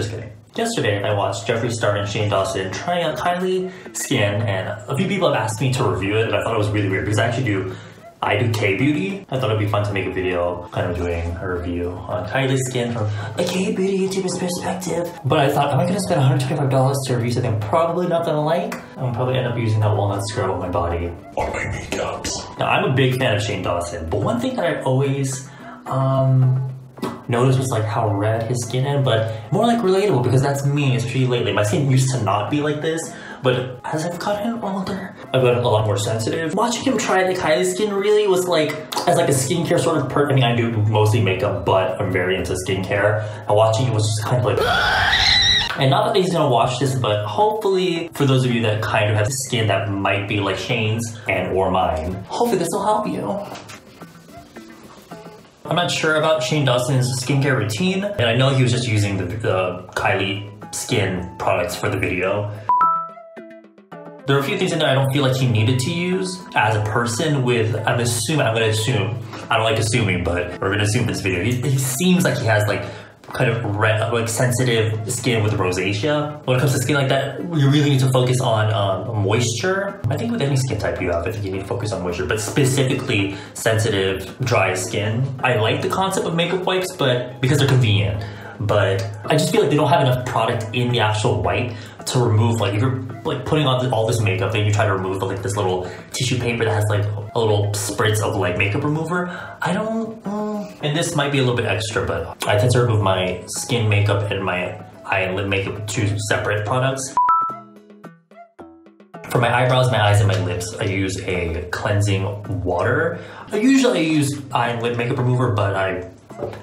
Just kidding. Yesterday, I watched Jeffree Star and Shane Dawson trying out Kylie Skin, and a few people have asked me to review it, and I thought it was really weird because I actually do I do K-beauty. I thought it'd be fun to make a video kind of doing a review on Kylie Skin from a K-beauty YouTuber's perspective. But I thought, am I gonna spend $125 to review something I'm probably not gonna like? I'm probably end up using that walnut scrub on my body. On my makeups. Now, I'm a big fan of Shane Dawson, but one thing that I've always, um, noticed was like how red his skin is, but more like relatable because that's me, especially lately. My skin used to not be like this, but as I've gotten older, I've gotten a lot more sensitive. Watching him try the Kylie skin really was like, as like a skincare sort of perk. I mean, I do mostly makeup, but I'm very into skincare. And watching it was just kind of like, and not that he's gonna watch this, but hopefully for those of you that kind of have skin that might be like Shane's and or mine, hopefully this will help you. I'm not sure about Shane Dawson's skincare routine, and I know he was just using the, the Kylie skin products for the video. There are a few things in there I don't feel like he needed to use as a person with, I'm assuming, I'm gonna assume, I don't like assuming, but we're gonna assume this video. He, he seems like he has like kind of red, like sensitive skin with rosacea. When it comes to skin like that, you really need to focus on um, moisture. I think with any skin type you have, I think you need to focus on moisture, but specifically sensitive, dry skin. I like the concept of makeup wipes, but because they're convenient. But I just feel like they don't have enough product in the actual wipe to remove like if you're like putting on all this makeup then you try to remove like this little tissue paper that has like a little spritz of like makeup remover i don't mm, and this might be a little bit extra but i tend to remove my skin makeup and my eye and lip makeup two separate products for my eyebrows, my eyes, and my lips, I use a cleansing water. I usually use eye and lip makeup remover, but I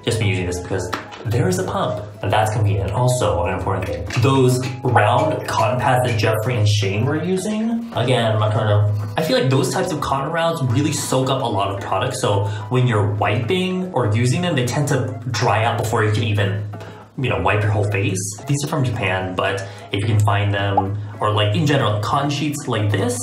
just been using this because there is a pump, and that's convenient. Also, an important thing, those round cotton pads that Jeffree and Shane were using, again, I'm not trying to, I feel like those types of cotton rounds really soak up a lot of product, so when you're wiping or using them, they tend to dry out before you can even you know, wipe your whole face. These are from Japan, but if you can find them, or like in general, cotton sheets like this,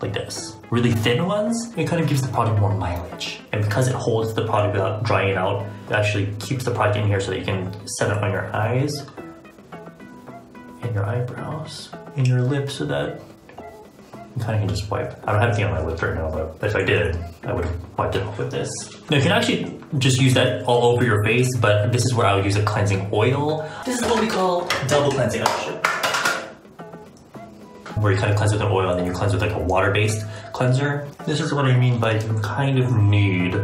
like this, really thin ones, it kind of gives the product more mileage. And because it holds the product without drying out, it actually keeps the product in here so that you can set it on your eyes, and your eyebrows, and your lips so that of can just wipe. I don't have anything on my lips right now, but if I did, I would wiped it off with this. Now you can actually just use that all over your face, but this is where I would use a cleansing oil. This is what we call double cleansing oh, action where you kind of cleanse with an oil and then you cleanse with like a water-based cleanser. This is what I mean by you kind of need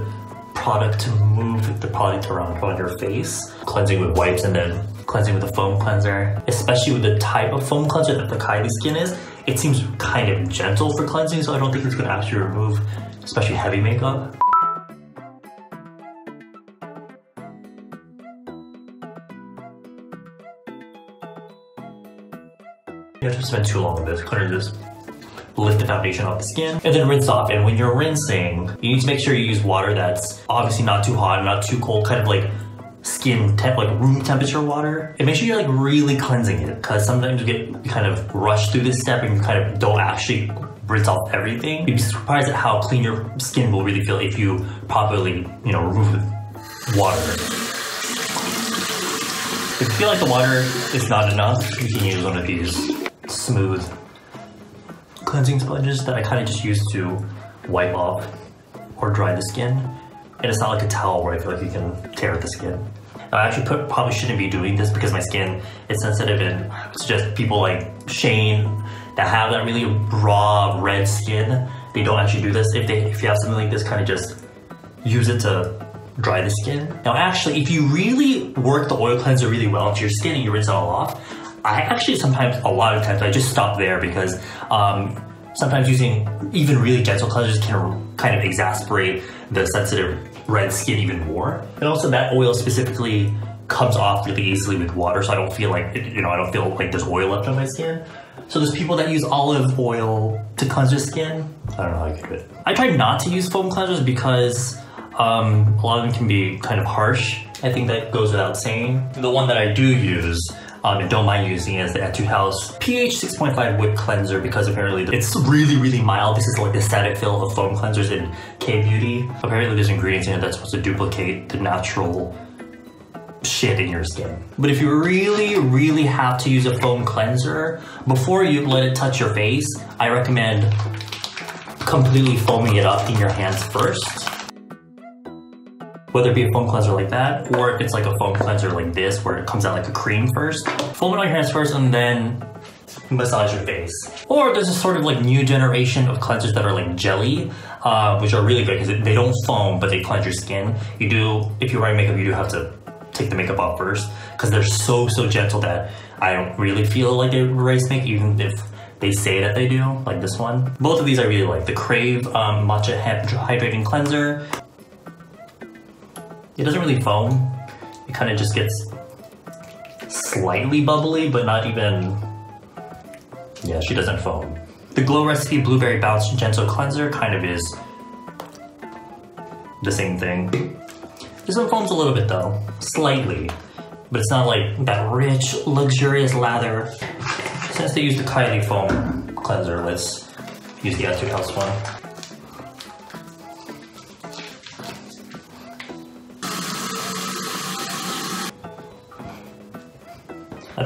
product to move the product around on your face. Cleansing with wipes and then cleansing with a foam cleanser. Especially with the type of foam cleanser that the Kylie skin is, it seems kind of gentle for cleansing, so I don't think it's gonna actually remove especially heavy makeup. You have to spend too long with this. Kind of just lift the foundation off the skin and then rinse off. And when you're rinsing, you need to make sure you use water that's obviously not too hot, and not too cold, kind of like skin temp, like room temperature water. And make sure you're like really cleansing it because sometimes you get kind of rushed through this step and you kind of don't actually rinse off everything. You'd be surprised at how clean your skin will really feel if you properly, you know, remove with water. If you feel like the water is not enough, you can use one of these smooth cleansing sponges that I kind of just use to wipe off or dry the skin. And it's not like a towel where I feel like you can tear the skin. I actually put, probably shouldn't be doing this because my skin is sensitive and it's just people like Shane that have that really raw red skin. They don't actually do this. If they if you have something like this, kind of just use it to dry the skin. Now actually, if you really work the oil cleanser really well into your skin and you rinse it all off, I actually sometimes, a lot of times, I just stop there because um, sometimes using even really gentle cleansers can kind of exasperate the sensitive red skin even more. And also that oil specifically comes off really easily with water, so I don't feel like, you know, I don't feel like there's oil left on my skin. So there's people that use olive oil to cleanse their skin. I don't know how could do it. I try not to use foam cleansers because um, a lot of them can be kind of harsh. I think that goes without saying. The one that I do use um, and don't mind using it as the Etude House pH 6.5 Whip Cleanser because apparently it's really, really mild. This is like the Cetaphil of foam cleansers in K-Beauty. Apparently there's ingredients in it that's supposed to duplicate the natural shit in your skin. But if you really, really have to use a foam cleanser, before you let it touch your face, I recommend completely foaming it up in your hands first. Whether it be a foam cleanser like that, or if it's like a foam cleanser like this, where it comes out like a cream first. Foam it on your hands first and then massage your face. Or there's a sort of like new generation of cleansers that are like jelly, uh, which are really good because they don't foam, but they cleanse your skin. You do, if you're wearing makeup, you do have to take the makeup off first because they're so, so gentle that I don't really feel like they erase makeup, even if they say that they do, like this one. Both of these I really like. The Krave um, Matcha Hydrating Cleanser. It doesn't really foam. It kind of just gets slightly bubbly, but not even yeah, she doesn't foam. The Glow Recipe Blueberry Bounce Gentle Cleanser kind of is the same thing. This one foams a little bit though, slightly, but it's not like that rich, luxurious lather. Since they use the Kylie foam cleanser, let's use the Etude House one.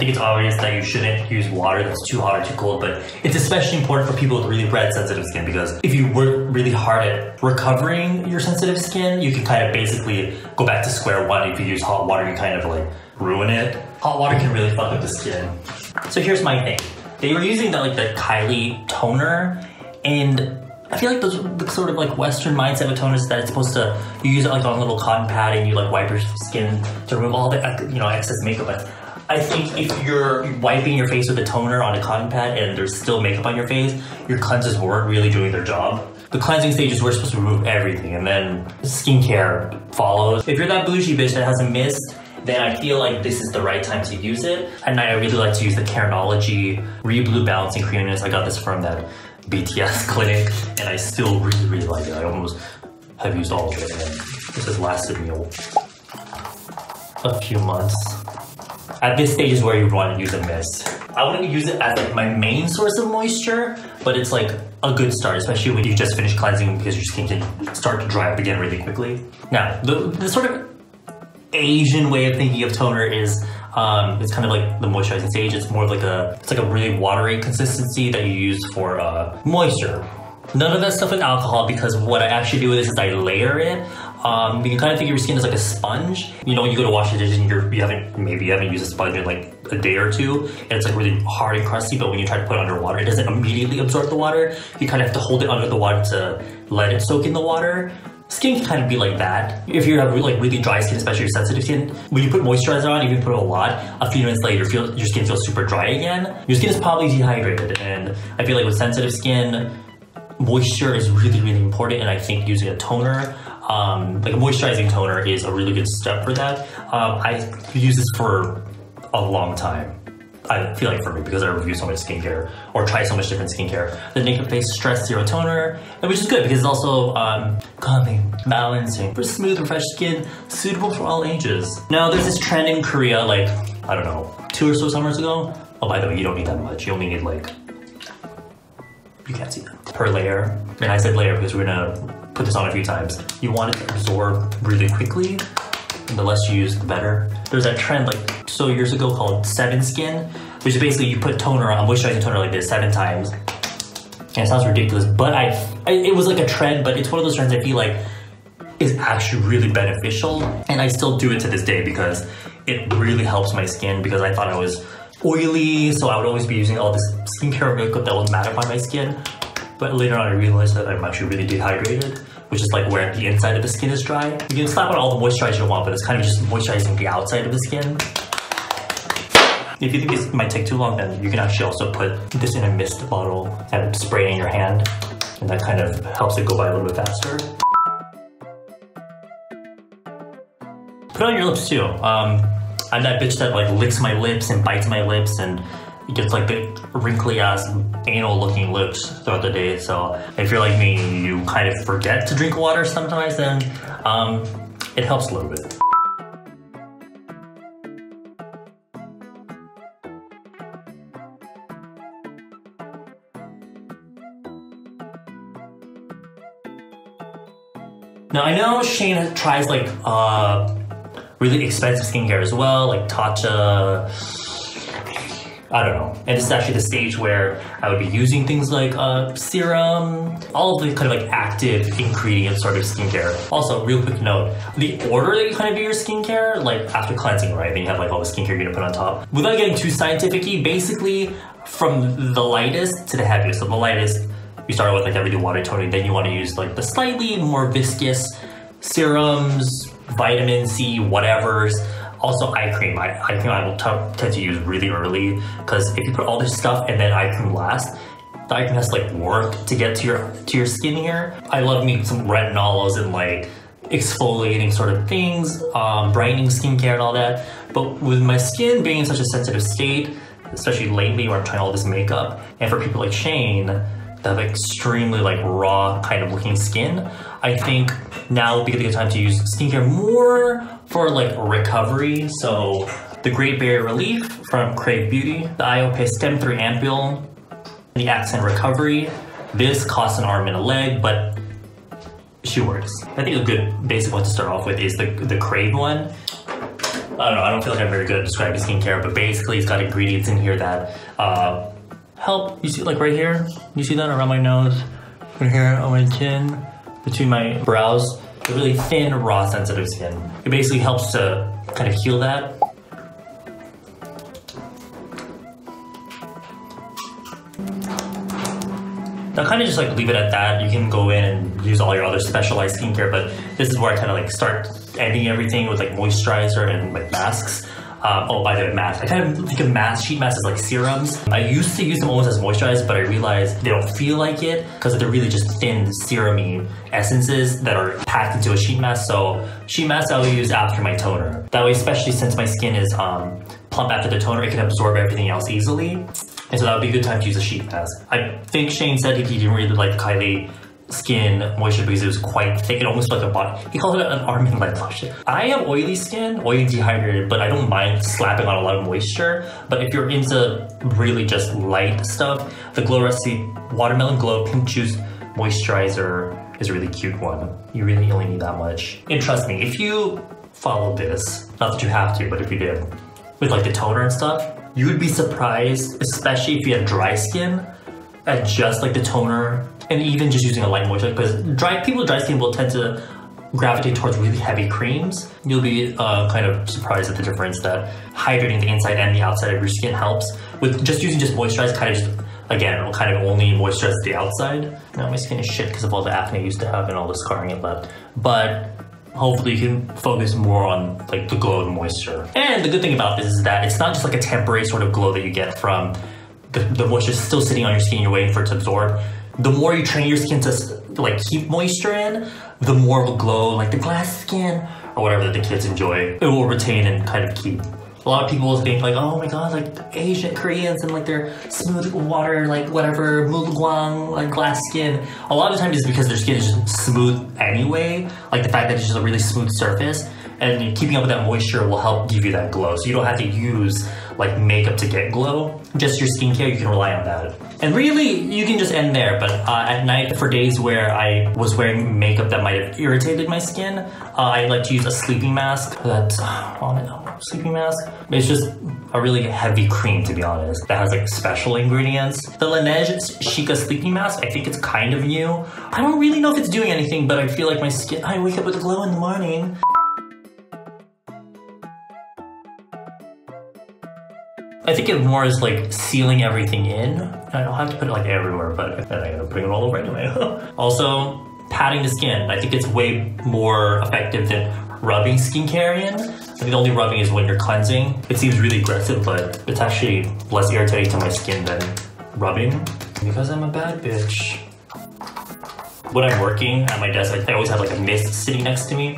Think it's obvious that you shouldn't use water that's too hot or too cold, but it's especially important for people with really red sensitive skin because if you work really hard at recovering your sensitive skin, you can kind of basically go back to square one. If you use hot water, you kind of like ruin it. Hot water can really fuck up the skin. So here's my thing. They were using that like the Kylie toner and I feel like those the sort of like Western mindset of toners that it's supposed to you use it like on a little cotton pad and you like wipe your skin to remove all the you know excess makeup. I think if you're wiping your face with a toner on a cotton pad and there's still makeup on your face, your cleansers weren't really doing their job. The cleansing stages were supposed to remove everything and then skincare follows. If you're that bougie bitch that has a mist, then I feel like this is the right time to use it. And I really like to use the Carenology Re-Blue Balancing Cream-in-Mist. I got this from that BTS clinic and I still really, really like it. I almost have used all of it and this has lasted me a few months. At this stage is where you want to use a mist. I wouldn't use it as like my main source of moisture, but it's like a good start, especially when you just finished cleansing because your skin can start to dry up again really quickly. Now, the, the sort of Asian way of thinking of toner is um, it's kind of like the moisturizing stage. It's more of like a it's like a really watery consistency that you use for uh, moisture. None of that stuff with alcohol because what I actually do with this is I layer it um, you can kind of think of your skin as like a sponge. You know, you go to wash the dishes and you're, you haven't, maybe you haven't used a sponge in like a day or two, and it's like really hard and crusty, but when you try to put it under water, it doesn't immediately absorb the water. You kind of have to hold it under the water to let it soak in the water. Skin can kind of be like that. If you have like really dry skin, especially your sensitive skin, when you put moisturizer on, if you put a lot, a few minutes later, feel, your skin feels super dry again. Your skin is probably dehydrated, and I feel like with sensitive skin, moisture is really, really important, and I think using a toner um, like a moisturizing toner is a really good step for that. Um, I use this for a long time. I feel like for me because I review so much skincare or try so much different skincare. The Nakeup Face Stress Zero Toner, which is good because it's also um, calming, balancing for smooth, fresh skin, suitable for all ages. Now there's this trend in Korea, like I don't know, two or so summers ago. Oh, by the way, you don't need that much. You only need like you can't see that per layer. And I said layer because we're gonna put this on a few times. You want it to absorb really quickly. And the less you use, the better. There's that trend like so years ago called seven skin, which is basically you put toner on, moisturizing toner like this seven times. And it sounds ridiculous, but I, it was like a trend, but it's one of those trends I feel like is actually really beneficial. And I still do it to this day because it really helps my skin because I thought I was oily, so I would always be using all this skincare makeup that would mattify my skin. But later on I realized that I'm actually really dehydrated, which is like where the inside of the skin is dry. You can slap on all the moisturizer you want, but it's kind of just moisturizing the outside of the skin. If you think this might take too long, then you can actually also put this in a mist bottle and spray it in your hand, and that kind of helps it go by a little bit faster. Put on your lips too. Um, I'm that bitch that like licks my lips and bites my lips and gets like the wrinkly ass anal looking lips throughout the day. So if you're like me, you kind of forget to drink water sometimes, then um, it helps a little bit. Now I know Shane tries like uh, really expensive skincare as well, like Tatcha. I don't know. And this is actually the stage where I would be using things like uh, serum, all of the kind of like active ingredient sort of skincare. Also, real quick note, the order that you kind of do your skincare, like after cleansing, right? Then you have like all the skincare you're gonna put on top. Without getting too scientific basically from the lightest to the heaviest. So the lightest, you start with like everyday water toning, then you want to use like the slightly more viscous serums, vitamin C, whatever's. Also eye cream. I, eye cream I will t- tend to use really early because if you put all this stuff and then eye cream last, the eye cream has like work to get to your to your skin here. I love me some retinols and like exfoliating sort of things, um, brightening skincare and all that. But with my skin being in such a sensitive state, especially lately where I'm trying all this makeup, and for people like Shane that have extremely like raw kind of looking skin, I think now would be a good time to use skincare more for like recovery. So the Great Barrier Relief from Krave Beauty, the IOP Stem 3 Ampule, the ACSEN Recovery. This costs an arm and a leg, but she works. I think a good basic one to start off with is the, the Krave one. I don't know, I don't feel like I'm very good at describing skincare, but basically it's got ingredients in here that uh, help. You see, like right here, you see that around my nose, right here on my chin, between my brows, the really thin, raw, sensitive skin. It basically helps to kind of heal that. Now kind of just like leave it at that. You can go in and use all your other specialized skincare, but this is where I kind of like start ending everything with like moisturizer and like masks. Um, oh, by the way, mask. I kind of think of mask, sheet masks as like serums. I used to use them almost as moisturizers, but I realized they don't feel like it because they're really just thin, serumy essences that are packed into a sheet mask. So sheet mask I will use after my toner. That way, especially since my skin is um, plump after the toner, it can absorb everything else easily. And so that would be a good time to use a sheet mask. I think Shane said he didn't really like Kylie skin moisture because it was quite thick. It almost like a body. He called it an arm and leg lotion. I have oily skin, oily dehydrated, but I don't mind slapping on a lot of moisture. But if you're into really just light stuff, the Glow Recipe Watermelon Glow Pink Juice Moisturizer is a really cute one. You really only need that much. And trust me, if you follow this, not that you have to, but if you did, with like the toner and stuff, you would be surprised, especially if you have dry skin, at just like the toner and even just using a light moisturizer because dry people with dry skin will tend to gravitate towards really heavy creams. You'll be uh, kind of surprised at the difference that hydrating the inside and the outside of your skin helps. With just using just moisturize, kind of just again, it'll kind of only moisturize the outside. Now my skin is shit because of all the acne I used to have and all the scarring it left. But hopefully you can focus more on like the glow and moisture. And the good thing about this is that it's not just like a temporary sort of glow that you get from the, the moisture still sitting on your skin, you're waiting for it to absorb the more you train your skin to like keep moisture in, the more it will glow, like the glass skin or whatever that the kids enjoy. It will retain and kind of keep. A lot of people think like, oh my god, like Asian Koreans and like their smooth water, like whatever, mulguang, like glass skin. A lot of times it's because their skin is just smooth anyway. Like the fact that it's just a really smooth surface and keeping up with that moisture will help give you that glow. So you don't have to use like makeup to get glow. Just your skincare, you can rely on that. And really, you can just end there. But uh, at night, for days where I was wearing makeup that might have irritated my skin, uh, I like to use a sleeping mask. That's uh, sleeping mask. It's just a really heavy cream, to be honest, that has like special ingredients. The Laneige Cica sleeping mask, I think it's kind of new. I don't really know if it's doing anything, but I feel like my skin, I wake up with glow in the morning. I think it more is like sealing everything in. I don't have to put it like everywhere, but then I gotta bring it all over anyway. also, patting the skin. I think it's way more effective than rubbing skincare in. I think the only rubbing is when you're cleansing. It seems really aggressive, but it's actually less irritating to my skin than rubbing. Because I'm a bad bitch. When I'm working at my desk, I always have like a mist sitting next to me.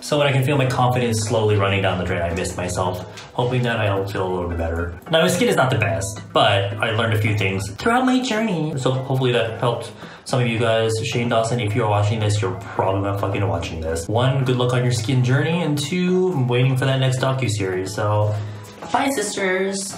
So when I can feel my confidence slowly running down the drain, I mist myself, hoping that I'll feel a little bit better. Now my skin is not the best, but I learned a few things throughout my journey. So hopefully that helped some of you guys. Shane Dawson, if you're watching this, you're probably not fucking watching this. One, good luck on your skin journey, and two, I'm waiting for that next docu-series. So, bye sisters!